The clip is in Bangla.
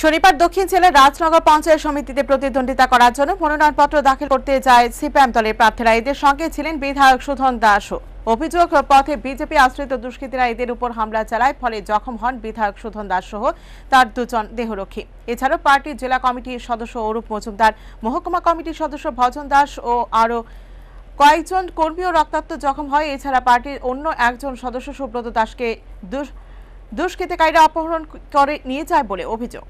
শনিবার দক্ষিণ জেলার রাজনগর পঞ্চায়েত সমিতিতে প্রতিদ্বন্দ্বিতা করার জন্য মনোনয়নপত্র দাখিল করতে যায় সিপিএম দলের প্রার্থীরা। এদের সঙ্গে ছিলেন বিধায়ক সুধন দাসও অভিযোগ পথে বিজেপি আশ্রিত দুষ্কৃতীরা এদের উপর হামলা চালায়, ফলে জখম হন বিধায়ক সুধন দাস সহ তার দুজন দেহরক্ষী। এছাড়াও পার্টির জেলা কমিটির সদস্য অরূপ মজুমদার, মহকুমা কমিটির সদস্য ভজন দাস ও আরও কয়েকজন কর্মীও রক্তাক্ত জখম হয়। এছাড়া পার্টির অন্য একজন সদস্য সুব্রত দাসকে দুষ- দুষ্কৃতিকারীরা অপহরণ করে নিয়ে যায় বলে অভিযোগ।